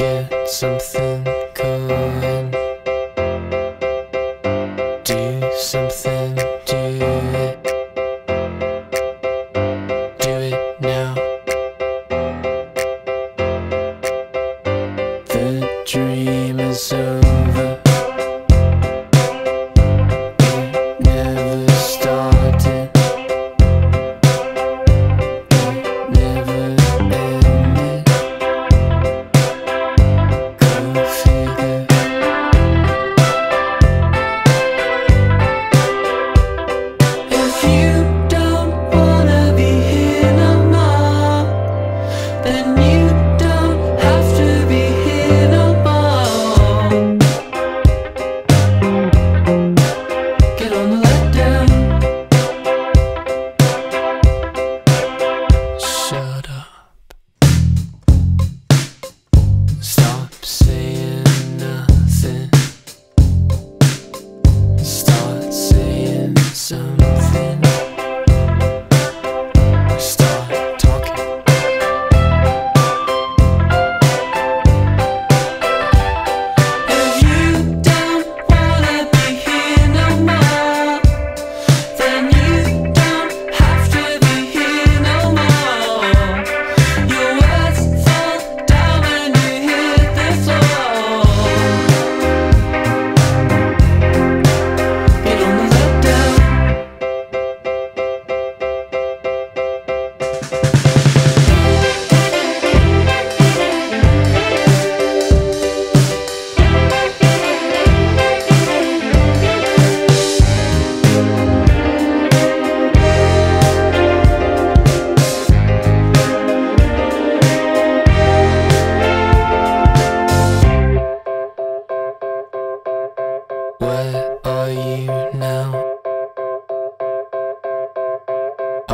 get something.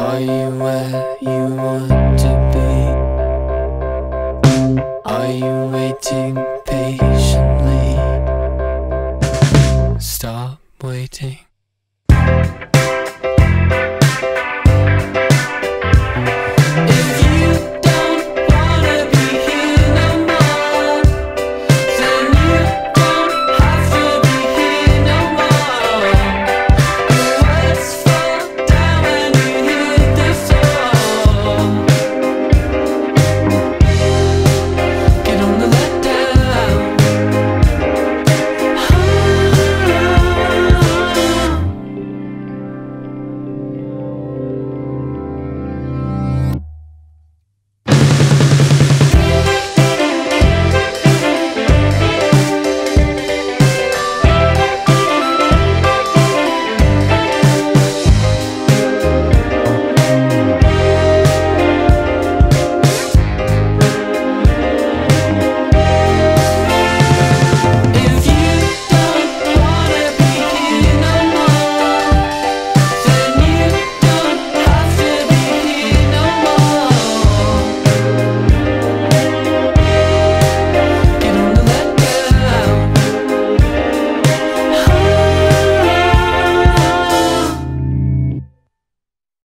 Are you where you want to be? Are you waiting?